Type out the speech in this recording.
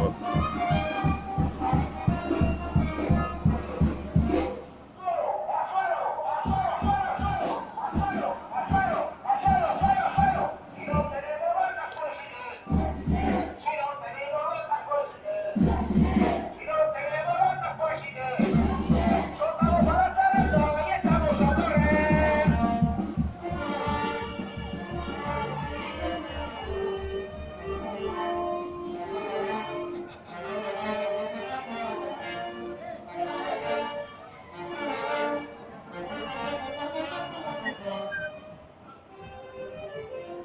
Oh.